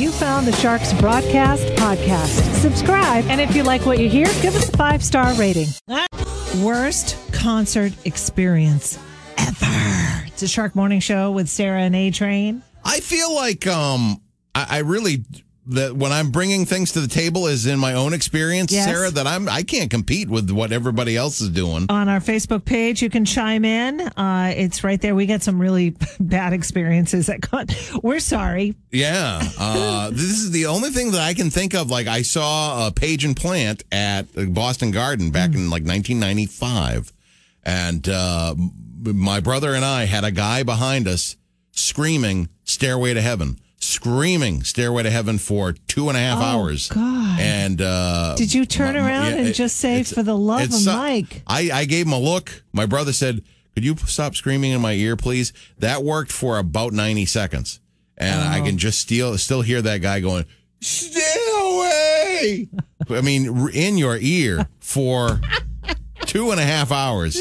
You found the Sharks Broadcast Podcast. Subscribe, and if you like what you hear, give us a five star rating. Worst concert experience ever. It's a Shark Morning Show with Sarah and A Train. I feel like um, I, I really that when I'm bringing things to the table is in my own experience, Yes. Sarah. That I'm I can't compete with what everybody else is doing. On our Facebook page, you can chime in. Uh, it's right there. We got some really bad experiences at con. We're sorry. Yeah, uh, this is the only thing that I can think of. Like I saw a Page and Plant at Boston Garden back in like 1995, and uh, my brother and I had a guy behind us screaming "Stairway to Heaven." Screaming "Stairway to Heaven" for two and a half hours. Oh, God. And uh, Did you turn m- m- around yeah, and it- just say, for the love of so- Mike? I, I gave him a look. My brother said, Could you stop screaming in my ear, please? That worked for about 90 seconds. And I Oh. can just still, still hear that guy going, Stay away. I mean, in your ear for two and a half hours.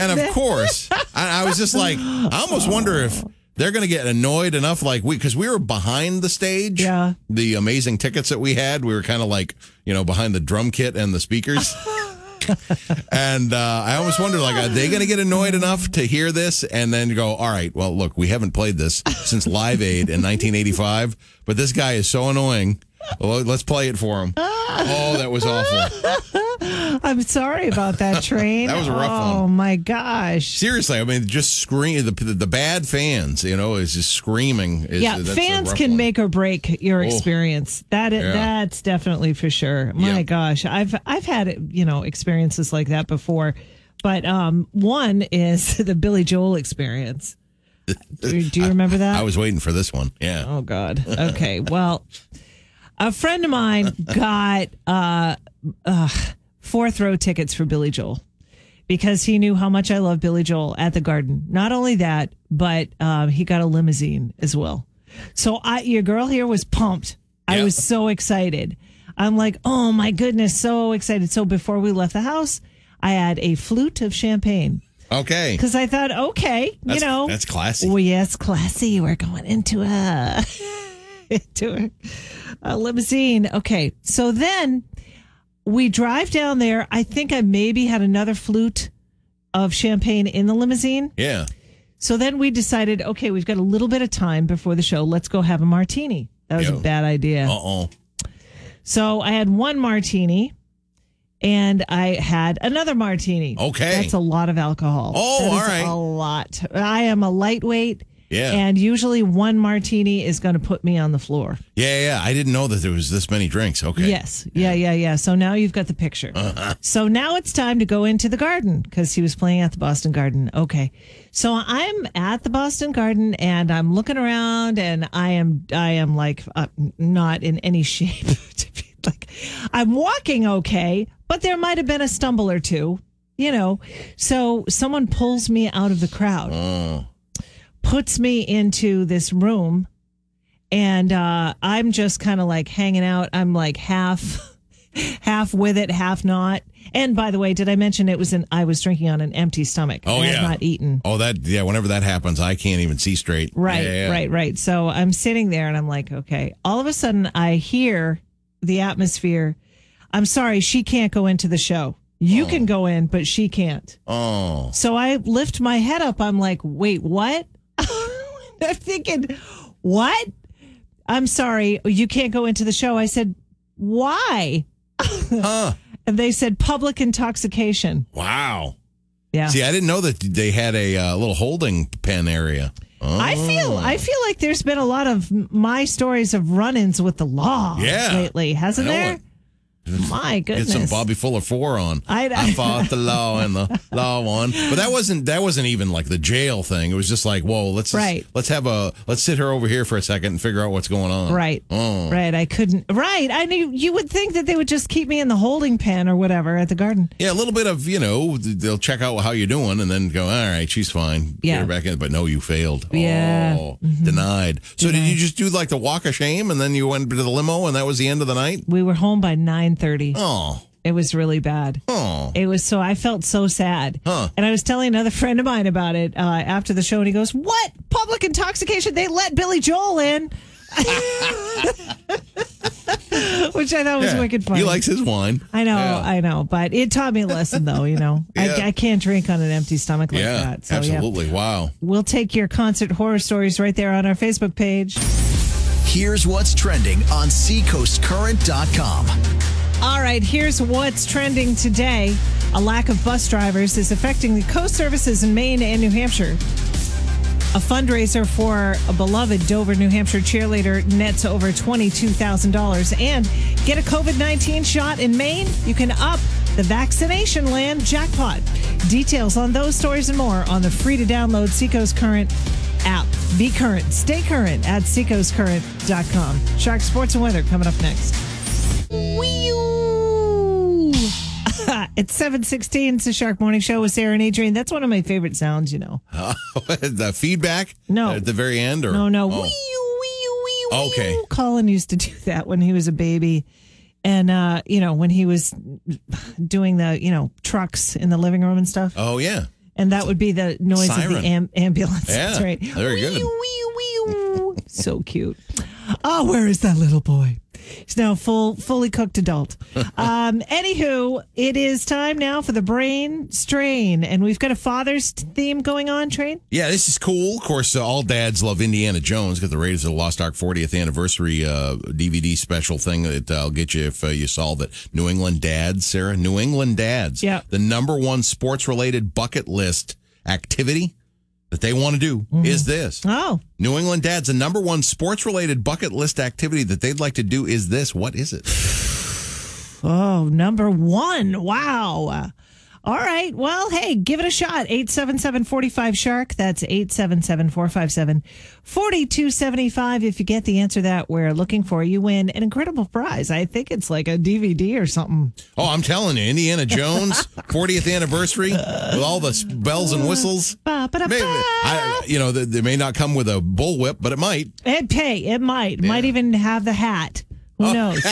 And of course, I, I was just like, I almost wonder if they're going to get annoyed enough, like we, because we were behind the stage. Yeah. The amazing tickets that we had, we were kind of like, you know, behind the drum kit and the speakers. and uh, I almost wonder, like, are they going to get annoyed enough to hear this and then go, all right, well, look, we haven't played this since Live Aid in 1985, but this guy is so annoying. Well, let's play it for him. Oh, that was awful. I'm sorry about that train. That was a rough oh, one. my gosh. Seriously, I mean, just scream the, the bad fans, you know, is just screaming. Is, yeah, fans can one. make or break your Oh. experience. That Yeah. that's definitely for sure. My Yeah. gosh, I've I've had you know experiences like that before, but um, one is the Billy Joel experience. Do, do you remember that? I was waiting for this one. Yeah. Oh God. Okay. Well, a friend of mine got uh, uh, fourth row tickets for Billy Joel because he knew how much I love Billy Joel at the Garden. Not only that, but um, he got a limousine as well. So I, your girl here was pumped. I Yeah. was so excited. I'm like, oh my goodness, so excited. So before we left the house, I had a flute of champagne Okay. because I thought, okay, That's- you know, that's classy. Oh yes, classy. We're going into a into a, a limousine. Okay, so then we drive down there. I think I maybe had another flute of champagne in the limousine. Yeah. So then we decided, okay, we've got a little bit of time before the show. Let's go have a martini. That was Yo. a bad idea. Uh oh. So I had one martini and I had another martini. Okay. That's a lot of alcohol. Oh, all right. A lot. I am a lightweight. Yeah. And usually one martini is going to put me on the floor. Yeah, yeah. I didn't know that there was this many drinks. Okay. Yes. Yeah, yeah, yeah. So now you've got the picture. Uh-huh. So now it's time to go into the garden because he was playing at the Boston Garden. Okay. So I'm at the Boston Garden and I'm looking around and I am I am like uh, not in any shape to be like I'm walking okay, but there might have been a stumble or two, you know. So someone pulls me out of the crowd. Oh. Puts me into this room and uh, I'm just kind of like hanging out. I'm like half, half with it, half not. And by the way, did I mention it was an? I was drinking on an empty stomach. Oh, yeah. not eaten. Oh, that yeah. Whenever that happens, I can't even see straight. Right, Yeah, right, right. So I'm sitting there and I'm like, okay. All of a sudden, I hear the atmosphere. I'm sorry, she can't go into the show. You can go in, but she can't. Oh, So I lift my head up. I'm like, wait, what? I'm thinking, what? I'm sorry, you can't go into the show. I said, why? huh? And they said public intoxication. Wow. Yeah. See, I didn't know that they had a uh, little holding pen area. Oh. I feel I feel like there's been a lot of my stories of run-ins with the law Yeah. lately, hasn't there? My Get goodness. some Bobby Fuller four on. I- I fought the law and the law won, but that wasn't that wasn't even like the jail thing. It was just like, whoa, let's just- Right. let's have a let's sit her over here for a second and figure out what's going on. Right. Oh. Right. I couldn't. Right. I knew you would think that they would just keep me in the holding pen or whatever at the garden. Yeah, a little bit of you know they'll check out how you're doing and then go, all right, she's fine. Yeah. Get her back in, but no, you failed. Yeah. Mm-hmm. Oh, denied. So did you just do like the walk of shame and then you went to the limo and that was the end of the night? We were home by nine thirty. Oh, It was really bad. oh, It was so I felt so sad. Huh. And I was telling another friend of mine about it uh, after the show, and he goes, "What public intoxication? They let Billy Joel in." which I thought was Yeah. wicked funny. He likes his wine. I know, Yeah. I know, but it taught me a lesson, though. You know, Yeah. I, I can't drink on an empty stomach like yeah, that. So yeah, absolutely. Wow. we'll take your concert horror stories right there on our Facebook page. Here's what's trending on seacoastcurrent.com. All right, here's what's trending today. A lack of bus drivers is affecting the coast services in Maine and New Hampshire. A fundraiser for a beloved Dover, New Hampshire cheerleader nets over $22,000. And get a COVID 19 shot in Maine? You can up the vaccination land jackpot. Details on those stories and more on the free to download Seacoast Current app. Be current, stay current at seacoastcurrent.com. Shark Sports and Weather coming up next. Wee-oo. It's 716. It's the Shark Morning Show with Sarah and A Train. That's one of my favorite sounds, you know. the feedback? No. At the very end? or No, no. Oh. Wee-oo, wee-oo, wee-oo, Okay. Colin used to do that when he was a baby. And, uh, you know, when he was doing the, you know, trucks in the living room and stuff. Oh, yeah. And that would be the noise of the am- ambulance. Yeah, That's right. very good. So cute. Oh, where is that little boy? He's now full, fully cooked adult. Um, anywho, it is time now for the brain strain, and we've got a father's theme going on. Train. Yeah, this is cool. Of course, uh, all dads love Indiana Jones because the Raiders of the Lost Ark 40th anniversary uh, DVD special thing that uh, I'll get you if uh, you solve it. New England dads, Sarah. New England dads. Yeah. The number one sports related bucket list activity that they want to do Mm-hmm. is this. Oh, New England dads, the number one sports related bucket list activity that they'd like to do is this. What is it? oh, number one. Wow. All right. Well, hey, give it a shot. 877 45 Shark. That's 877 457 4275. If you get the answer that we're looking for, you win an incredible prize. I think it's like a DVD or something. Oh, I'm telling you, Indiana Jones 40th anniversary with all the bells and whistles. Ba, ba, da, Maybe. I, you know, they, they may not come with a bullwhip, but it might. It pay. It might. Might even have the hat. Oh. Who knows?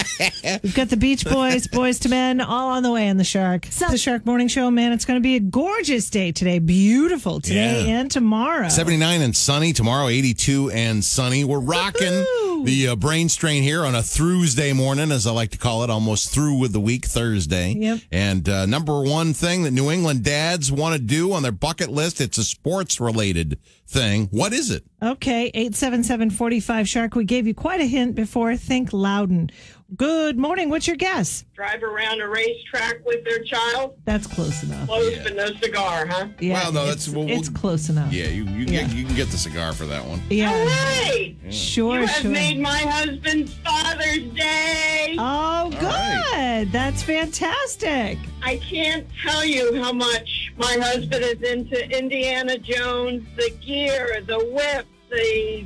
We've got the Beach Boys, Boyz II Men, all on the way on the Shark. So- the Shark Morning Show, man. It's going to be a gorgeous day today. Beautiful today Yeah. and tomorrow. 79 and sunny. Tomorrow, 82 and sunny. We're rocking the uh, brain strain here on a Thursday morning, as I like to call it, almost through with the week Thursday. Yep. And uh, number one thing that New England dads want to do on their bucket list, it's a sports related thing. What is it? Okay, 877-45 Shark. We gave you quite a hint before. Think Loudon. Good morning. What's your guess? drive around a racetrack with their child. That's close enough. Close but no cigar, huh? Yeah, Well, no, it's, that's- we'll- it's we'll- close enough. Yeah, you you, Yeah. Get, you can get the cigar for that one. Yeah. Hey, Sure, you have sure. made my husband's Father's Day. Oh, good. right. That's fantastic. I can't tell you how much my husband is into Indiana Jones, the gear, the whip, the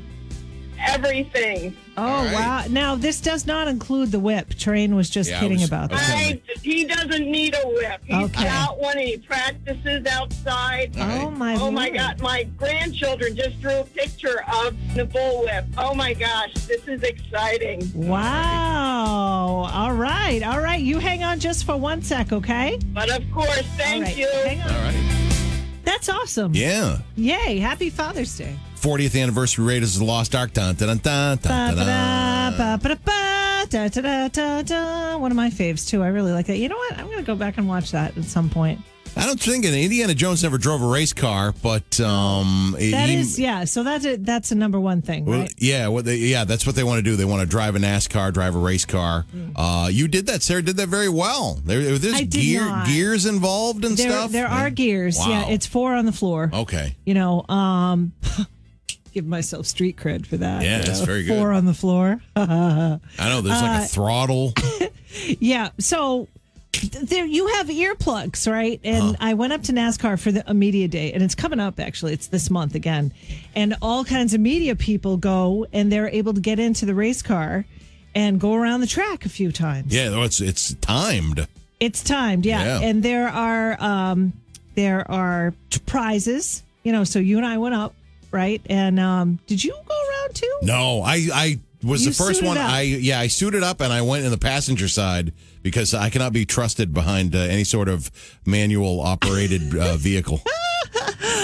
everything. Oh, All right. wow. Now, this does not include the whip. Train was just Yeah, kidding was- about that. telling I, he doesn't need a whip. He's Okay. got one and he practices outside. All right. Oh, my Oh my God! My grandchildren just drew a picture of the bullwhip. Oh my gosh, this is exciting. Wow. All right. All right. You hang on just for one sec, okay? But of course, thank All right. you. Hang on. All right. That's awesome. Yeah. Yay. Happy Father's Day. 40th anniversary Raiders of the Lost Ark. Dun, dun, dun. One of my faves, too. I really like that. You know what? I'm going to go back and watch that at some point. I don't think Indiana Jones never drove a race car, but um, That he- is, yeah. So that's a, that's a number one thing, Well, right? yeah, what they, yeah, that's what they want to do. They want to drive a NASCAR, drive a race car. Uh, you did that, Sarah. Did that very well. There, there's gear, not. gears involved and There, stuff. there are gears. Yeah, it's four on the floor. okay. You know, um, give myself street cred for that. Yeah, that's very good. Four on the floor. I know there's Uh, like a throttle. Yeah. So there you have earplugs, right? And Uh-huh. I went up to NASCAR for the a media day, and it's coming up actually. It's this month again, and all kinds of media people go, and they're able to get into the race car and go around the track a few times. yeah, no, it's it's timed. It's timed, yeah. Yeah. And there are um there are prizes, you know. So you and I went up, right? And um did you go around too? No, I I was You the first one. up. I yeah, I suited up and I went in the passenger side because I cannot be trusted behind uh, any sort of manual operated uh, vehicle.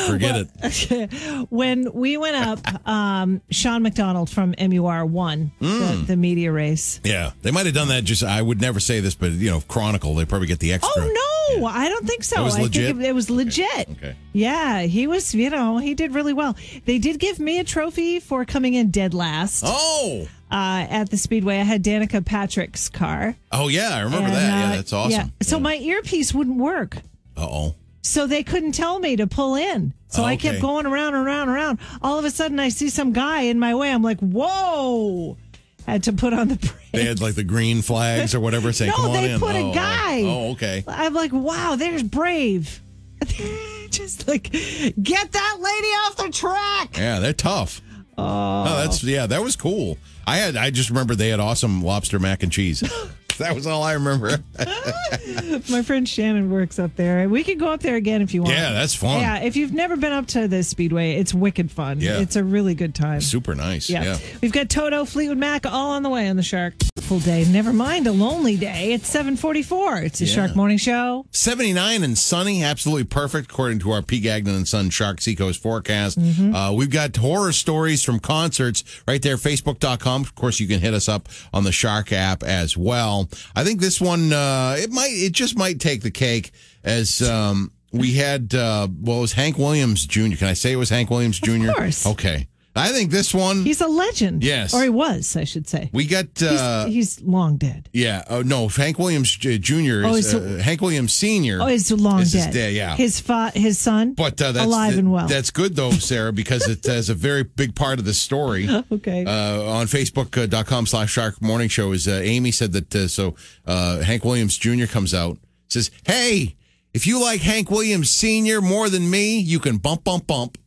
Forget it. when we went up, um, Sean McDonald from MUR won Mm. the, the media race. Yeah, they might have done that. Just I would never say this, but you know, Chronicle. They probably get the extra. Oh no, I don't think so. It was I legit? think it, it was legit. Okay. Yeah, he was. You know, he did really well. They did give me a trophy for coming in dead last Oh, uh, at the speedway. I had Danica Patrick's car. oh yeah, I remember And, that. uh, yeah, that's awesome. Yeah. So my earpiece wouldn't work. Uh oh. So they couldn't tell me to pull in. So Oh, I kept going around and around and around. All of a sudden, I see some guy in my way. I'm like, whoa. Had to put on the brake. They had like the green flags or whatever saying, No, "Come on they in." put a oh, oh. guy. Oh, okay. I'm like, wow, there's brave. Just like, get that lady off the track. Yeah, they're tough. Oh, that's yeah, that was cool. I had I just remember they had awesome lobster mac and cheese. that was all I remember. My friend Shannon works up there. We could go up there again if you want. Yeah, that's fun. Yeah, if you've never been up to the Speedway, it's wicked fun. Yeah. It's a really good time. Super nice. Yeah. Yeah. We've got Toto, Fleetwood Mac all on the way on the Shark. Full day. Never mind a lonely day. It's 744. It's the Shark Morning Show. 79 and sunny, absolutely perfect, according to our P. Gagnon and Son Shark Seacoast forecast. Mm-hmm. Uh, we've got horror stories from concerts right there, facebook.com. Of course, you can hit us up on the Shark app as well. I think this one, uh, it might, it just might take the cake as, um, we had, uh, well, it was Hank Williams Jr. Can I say it was Hank Williams Jr.? course. Okay. I think this one, He's a legend. Yes. Or he was, I should say. we got, He's, uh, he's long dead. yeah, oh, no, Hank Williams Jr. Oh, is, he's- uh, Hank Williams Sr. Oh, he's long is his dead. dad, yeah. His fa- his son, But uh, that's alive and well. That's good though, Sarah, because it has a very big part of the story. okay. Uh, on Facebook.com slash Shark Morning Show is uh, Amy said that uh, so uh, Hank Williams Jr. comes out says, "Hey, if you like Hank Williams Sr. more than me, you can bump, bump, bump."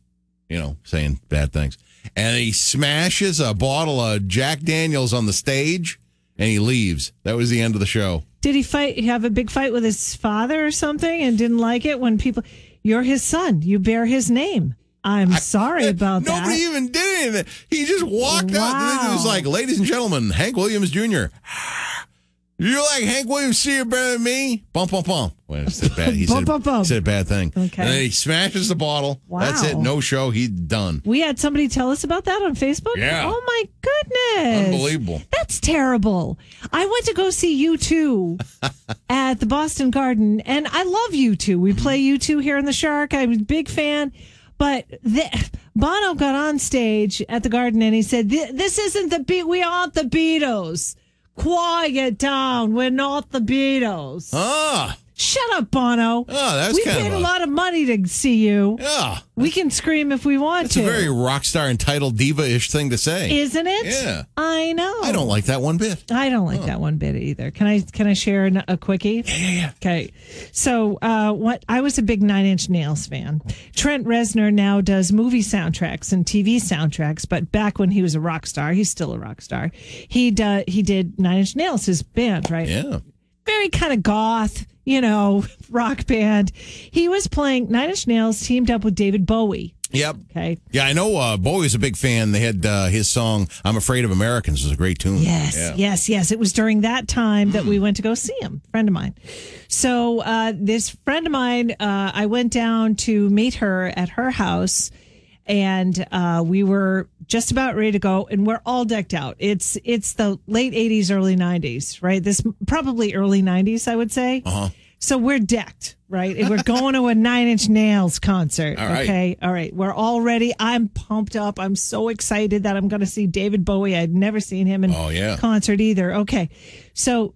You know, saying bad things, and he smashes a bottle of Jack Daniels on the stage, and he leaves. That was the end of the show. Did he fight? Have a big fight with his father or something, and didn't like it when people? You're his son. You bear his name. I'm sorry eh, about Nobody that. Nobody even did anything. He just walked out. And it was like, ladies and gentlemen, Hank Williams Jr. You like Hank Williams Sr. better than me? Bump, bump, bump. Well, he said bad. He Bump, said, bump, bump. said a bad thing. Okay. And then he smashes the bottle. Wow. That's it. No show. He's done. We had somebody tell us about that on Facebook. Yeah. Oh my goodness. Unbelievable. That's terrible. I went to go see U2 at the Boston Garden, and I love U2. We play U2 here in the Shark. I'm a big fan. But the, Bono got on stage at the Garden and he said, "This isn't the beat. We aren't the Beatles. Quiet down. We're not the Beatles." Ah, Shut up, Bono. Oh, that's we paid a a- lot of money to see you. yeah. We can scream if we want It's to. a very rock star entitled diva ish thing to say. Isn't it? Yeah. I know. I don't like that one bit. I don't like that one bit either. Can I can I share a quickie? Yeah, yeah, yeah. Okay. So, uh, what I was a big Nine Inch Nails fan. Trent Reznor now does movie soundtracks and TV soundtracks, but back when he was a rock star, he's still a rock star. He did he did Nine Inch Nails, his band, right? Yeah. Very kind of goth, you know, rock band. He was playing Nine Inch Nails teamed up with David Bowie. Yep. Okay. Yeah, I know uh, Bowie's a big fan. They had uh, his song "I'm Afraid of Americans" was a great tune. Yes, Yeah. yes, yes. It was during that time that we went to go see him, friend of mine. So uh, this friend of mine, uh, I went down to meet her at her house, and uh, we were just about ready to go, and we're all decked out. It's it's the late '80s, early '90s, right? This probably early '90s, I would say. Uh-huh. So we're decked, right? And we're going to a Nine Inch Nails concert. All right. Okay. All right. We're all ready. I'm pumped up. I'm so excited that I'm going to see David Bowie. I'd never seen him in Oh, yeah. concert either. Okay. So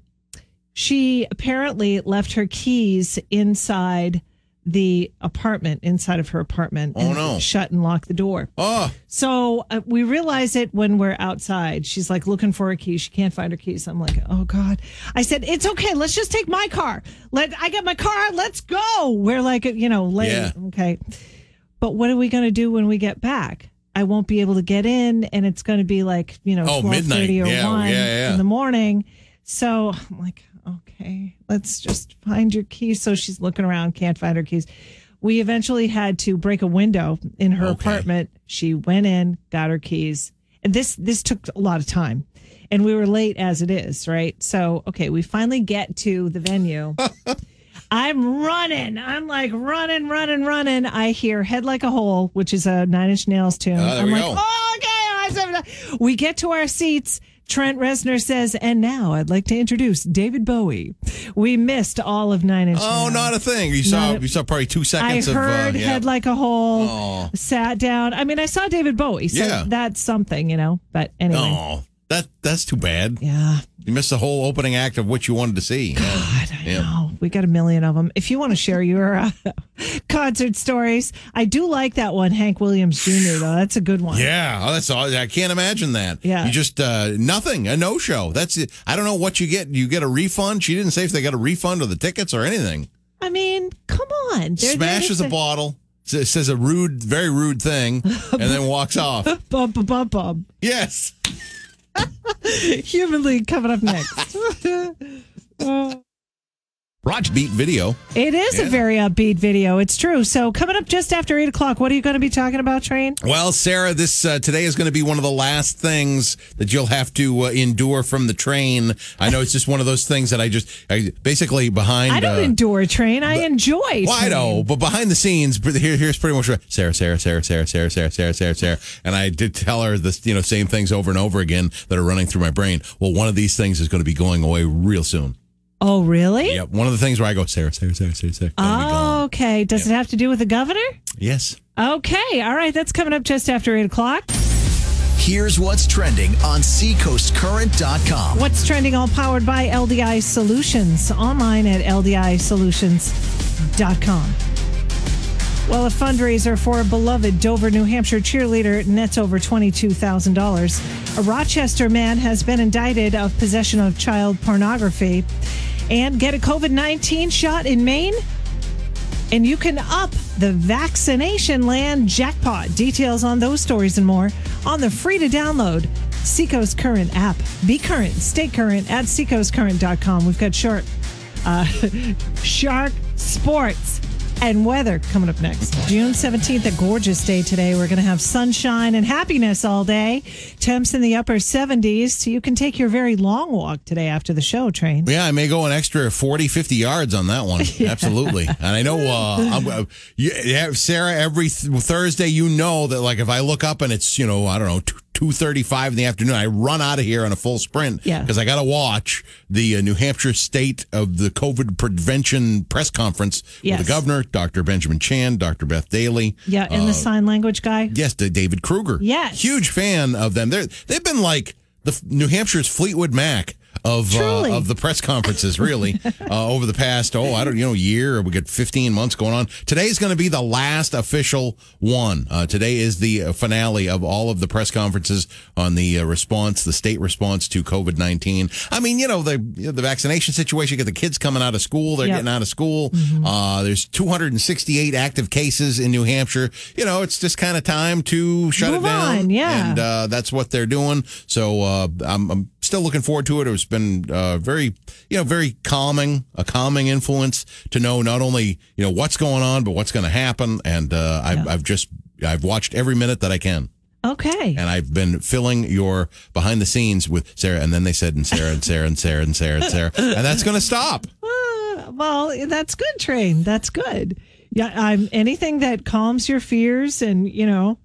she apparently left her keys inside the apartment, inside of her apartment. Oh, and no. Shut and lock the door. Oh, So uh, we realize it when we're outside. She's like looking for her key. She can't find her keys. I'm like, oh god. I said, it's okay. Let's just take my car. Let I got my car. Let's go. We're like, you know, late. Yeah. Okay. But what are we going to do when we get back? I won't be able to get in, and it's going to be like you know, Oh, midnight. or Yeah, one yeah, yeah. in the morning. So I'm like, okay, let's just find your keys. So she's looking around, can't find her keys. We eventually had to break a window in her Okay. apartment. She went in, got her keys. And this this took a lot of time. And we were late as it is, right? So, okay, we finally get to the venue. I'm running. I'm like running, running, running. I hear Head Like a Hole, which is a Nine Inch Nails tune. Ah, there I'm we like, go. oh, okay. We get to our seats. Trent Reznor says, and now I'd like to introduce David Bowie. We missed all of Nine Inch Oh, Nails. not a thing. You saw a- you saw probably two I seconds of heard uh, yeah. Head Like a Hole, Oh. sat down. I mean, I saw David Bowie, so Yeah. that's something, you know. But anyway, Oh, that that's too bad. yeah. You missed the whole opening act of what you wanted to see. God, I Yeah. know. We got a million of them. If you want to share your uh, concert stories, I do like that one, Hank Williams Jr., though. That's a good one. Yeah, oh, that's all. I can't imagine that. Yeah. you just uh, nothing, a no show. That's it. I don't know what you get. You get a refund. She didn't say if they got a refund of the tickets or anything. I mean, come on. They're Smashes to a bottle, says a rude, very rude thing, and then walks off. Bum, bum, bum, bum. Yes. Human League coming up next. Watch beat video. it is a very upbeat video. It's true. So, coming up just after 8 o'clock, what are you going to be talking about, Train? Well, Sarah, this uh, today is going to be one of the last things that you'll have to uh, endure from the train. I know it's just one of those things that I just I, basically behind. I don't uh, endure Train. I enjoy Well, I know, but behind the scenes, here, here's pretty much Sarah, Sarah, Sarah, Sarah, Sarah, Sarah, Sarah, Sarah, Sarah, and I did tell her the you know same things over and over again that are running through my brain. Well, one of these things is going to be going away real soon. Oh, really? Yep, one of the things where I go Sarah, Sarah, Sarah, Sarah, Sarah. Oh, okay. Does it have to do with the governor? Yes. Okay. All right. That's coming up just after 8 o'clock. Here's what's trending on seacoastcurrent.com. What's trending all powered by LDI Solutions online at ldisolutions.com. Well, a fundraiser for a beloved Dover, New Hampshire cheerleader nets over $22,000. A Rochester man has been indicted of possession of child pornography and get a COVID 19 shot in Maine. And you can up the vaccination land jackpot. Details on those stories and more on the free to download Seacoast Current app. Be current, stay current at seacoastcurrent.com. We've got short, uh, shark sports and weather coming up next. June 17th, a gorgeous day today. We're going to have sunshine and happiness all day. Temps in the upper 70s. So you can take your very long walk today after the show, train. Yeah, I may go an extra 40, 50 yards on that one. Absolutely. And I know, uh, I'm, uh, you, Sarah, every th- Thursday, you know that, like, if I look up and it's, you know, I don't know, two, 2.35 in the afternoon, I run out of here on a full sprint. Yeah. Because I got to watch the uh, New Hampshire State of the COVID Prevention press conference Yes. with the governor, Dr. Benjamin Chan, Dr. Beth Daly. Yeah, and the sign language guy. Yes, the David Kruger. Yes. huge fan of them. They're they've been like the New Hampshire's Fleetwood Mac of uh, of the press conferences. Really, uh, over the past oh I don't you know year we got fifteen months going on. Today is going to be the last official one. Uh, today is the uh, finale of all of the press conferences on the uh, response, the state response to COVID nineteen. I mean, you know the you know, the vaccination situation. You get the kids coming out of school. They're Yep. getting out of school. Uh, there's 268 active cases in New Hampshire. You know, it's just kind of time to shut Move it down. on, yeah. And uh, that's what they're doing. So uh, I'm, I'm still looking forward to it. It's been uh, very, you know, very calming, a calming influence to know not only you know what's going on, but what's going to happen. And uh, I've, I've just I've watched every minute that I can, Okay. and I've been filling your behind the scenes with Sarah. And then they said and Sarah and Sarah and Sarah and Sarah and Sarah, and that's going to stop. Uh, well, that's good, Train. That's good. Yeah, I'm anything that calms your fears and you know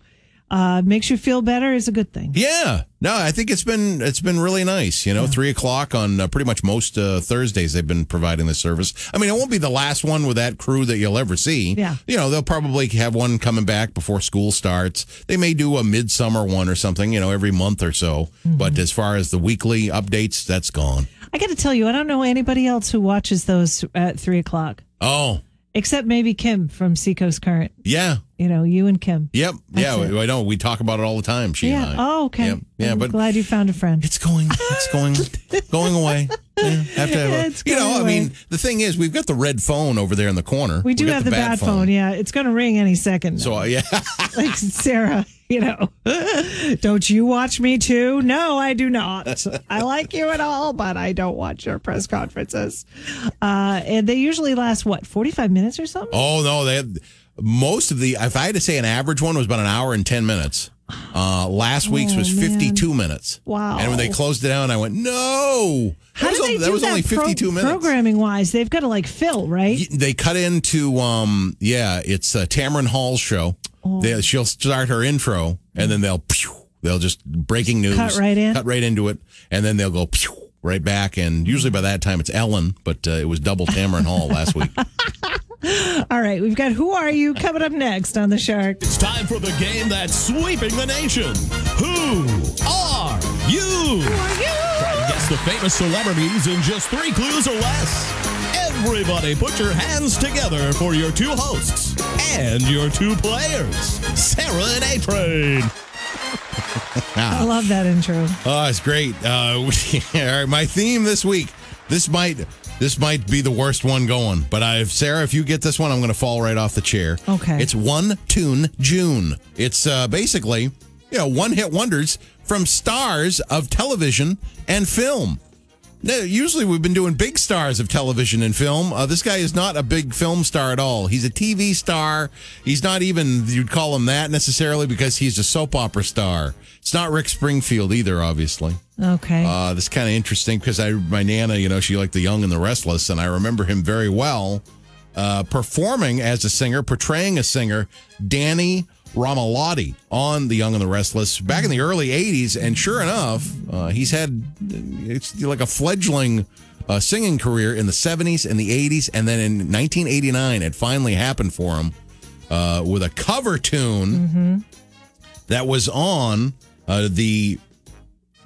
uh, makes you feel better is a good thing. Yeah, no, I think it's been it's been really nice. You know, three o'clock on uh, pretty much most uh, Thursdays they've been providing this service. I mean, it won't be the last one with that crew that you'll ever see. Yeah. you know, they'll probably have one coming back before school starts. They may do a midsummer one or something. You know, every month or so. But as far as the weekly updates, that's gone. I got to tell you, I don't know anybody else who watches those at three o'clock Oh, except maybe Kim from Seacoast Current. yeah. You know, you and Kim. Yep. yeah, it. I know. We talk about it all the time. She yeah. and I. Oh, okay. Yep. Yeah, I'm but glad you found a friend. It's going. It's going. going away. Yeah, have to have a- you know, going I mean, the thing is, we've got the red phone over there in the corner. we do have the bad phone. Yeah, it's going to ring any second. So uh, yeah, like Sarah, you know, don't you watch me too? No, I do not. I like you at all, but I don't watch your press conferences. Uh, and they usually last what forty five minutes or something. oh no, they most of the. If I had to say an average one was about an hour and ten minutes. Uh, last week's was Oh, man. 52 minutes. Wow. And when they closed it down, I went, no. How that was, they only- that do was that only pro- 52 minutes. Programming wise, they've got to like fill, right? They cut into, um, yeah, it's uh, Tamron Hall's show. Oh. They, she'll start her intro, and then they'll, pew, they'll just breaking news, Cut right in? cut right into it, and then they'll go pew, right back. And usually by that time it's Ellen, but uh, it was double Tamron Hall last week. All right, we've got Who Are You coming up next on the Shark. It's time for the game that's sweeping the nation. Who are you? Who are you? Try to guess the famous celebrities in just three clues or less. Everybody put your hands together for your two hosts and your two players, Sarah and A Train. I love that intro. Oh, it's great. Uh, all right, my theme this week. This might this might be the worst one going, but I, have Sarah, if you get this one, I'm going to fall right off the chair. Okay. It's one tune June. It's uh, basically you know one hit wonders from stars of television and film. Now, usually we've been doing big stars of television and film. Uh, this guy is not a big film star at all. He's a TV star. He's not even you'd call him that necessarily because he's a soap opera star. It's not Rick Springfield either, obviously. Okay. Uh, this kind of interesting because I my nana, you know, she liked the Young and the Restless, and I remember him very well uh, performing as a singer, portraying a singer, Danny Romalotti on the Young and the Restless back in the early '80s. And sure enough, uh, he's had it's like a fledgling. Uh, singing career in the 70s and the 80s, and then in 1989, it finally happened for him uh, with a cover tune that was on uh, the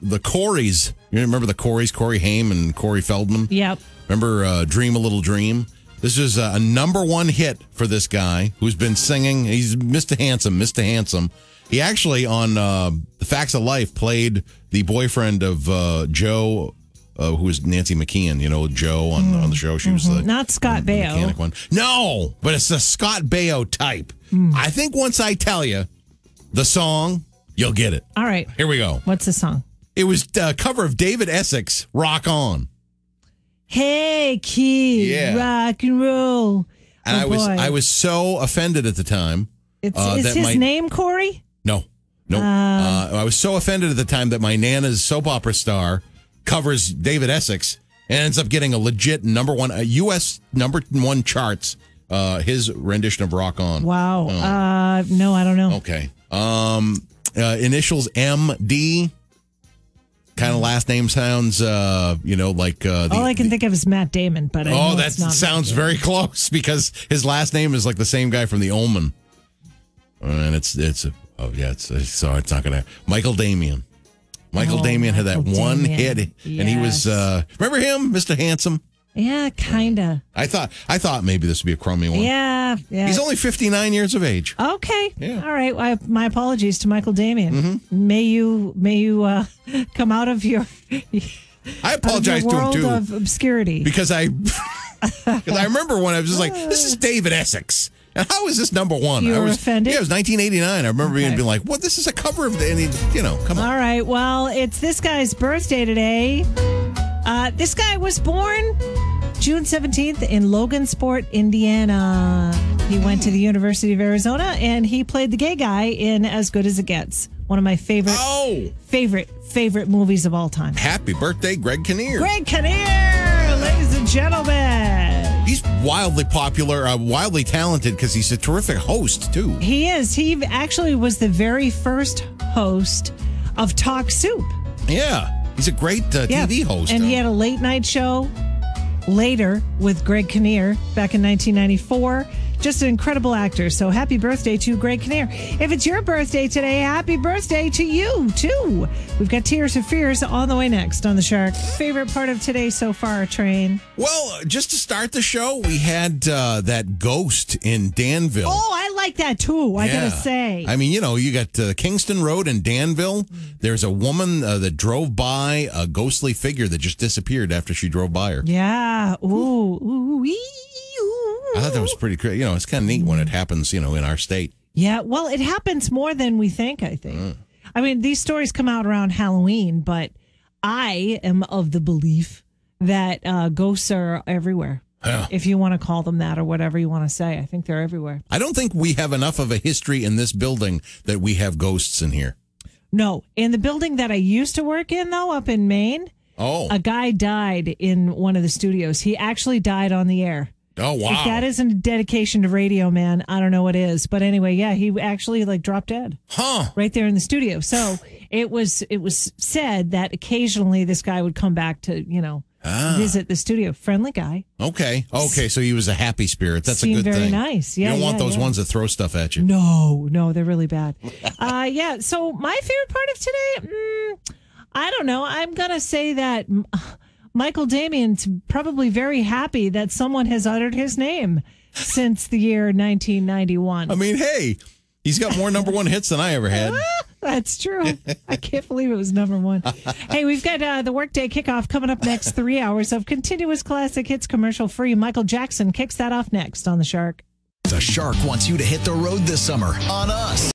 the Coreys. You remember the Coreys, Corey Haim and Corey Feldman? yep. Remember uh, Dream a Little Dream? This is a, a number one hit for this guy who's been singing. He's Mr. Handsome, Mr. Handsome. He actually, on uh, The Facts of Life, played the boyfriend of uh, Jo, uh, who was Nancy McKeon. You know, Jo on, on the show. She was the Not Scott the Baio. mechanic one. No, but it's the Scott Baio type. I think once I tell you the song, you'll get it. All right. Here we go. What's the song? It was a cover of David Essex, Rock On. Hey, kid, Yeah. rock and roll. And Oh, I was boy. I was so offended at the time. It's, uh, is that his my- name Corey? No, no. uh, I was so offended at the time that my Nana's soap opera star covers David Essex and ends up getting a legit number one, a U.S. number one charts. Uh, his rendition of Rock On. Wow. Uh, no, I don't know. Okay. Um, uh, initials M D. Kind of last name sounds, uh, you know, like uh, the, All I can think of is Matt Damon, but I Oh, that sounds very close because his last name is like the same guy from The Omen, and it's it's oh yeah, it's, it's so it's not gonna Michael Damian. Michael Oh, Damian had that Michael one Damian. hit, and he was uh, remember him, Mister Handsome. Yeah, kinda. I thought I thought maybe this would be a crummy one. Yeah, yeah. He's only fifty nine years of age. Okay. Yeah. Mm-hmm. All right. I, my apologies to Michael Damian. May you may you uh, come out of your, I apologize your to him too of obscurity. because I because I remember when I was just like, this is David Essex. And how is this number one? You I was offended? Yeah, it was 1989. I remember being, Okay. being like, "What? This is a cover of the." And he, you know, come on. All right. Well, it's this guy's birthday today. Uh, this guy was born June 17th in Logansport, Indiana. He went to the University of Arizona and he played the gay guy in As Good as It Gets. One of my favorite, Oh, favorite, favorite movies of all time. happy birthday, Greg Kinnear. Greg Kinnear, ladies and gentlemen. He's wildly popular, uh, wildly talented because he's a terrific host too. He is. He actually was the very first host of Talk Soup. Yeah, he's a great uh, Yeah. TV host. And he had a late night show later with Greg Kinnear back in 1994. Just an incredible actor. So happy birthday to Greg Kinnear. If it's your birthday today, happy birthday to you too. We've got Tears for Fears on the way next on the Shark. Favorite part of today so far, Train? well, just to start the show, we had uh, that ghost in Danville. Oh, I like that too. I Yeah. gotta say. I mean, you know, you got uh, Kingston Road in Danville. There's a woman uh, that drove by a ghostly figure that just disappeared after she drove by her. yeah. Ooh. Ooh. wee, ooh. I thought that was pretty cool. You know, it's kind of neat when it happens, you know, in our state. Yeah, well, it happens more than we think, I think. Mm. I mean, these stories come out around Halloween, but I am of the belief that uh, ghosts are everywhere. Yeah. if you want to call them that or whatever you want to say. I think they're everywhere. I don't think we have enough of a history in this building that we have ghosts in here. No, in the building that I used to work in, though, up in Maine, Oh, a guy died in one of the studios. He actually died on the air. Oh wow. If that isn't a dedication to radio, man, I don't know what is. But anyway, yeah, he actually like dropped dead huh. right there in the studio. So it was it was said that occasionally this guy would come back to you know Ah. visit the studio. Friendly guy. Okay. Okay. So he was a happy spirit. That's Seemed a good thing. very thing. nice. Yeah, You don't want yeah, those yeah. ones that throw stuff at you. No, no, they're really bad. uh, yeah. So my favorite part of today, mm, I don't know. I'm gonna say that mm, Michael Damian's probably very happy that someone has uttered his name since the year 1991. I mean, hey, he's got more number one hits than I ever had. That's true. I can't believe it was number one. hey, we've got uh, the workday kickoff coming up next. Three hours of continuous classic hits, commercial free. Michael Jackson kicks that off next on the Shark. The Shark wants you to hit the road this summer on us.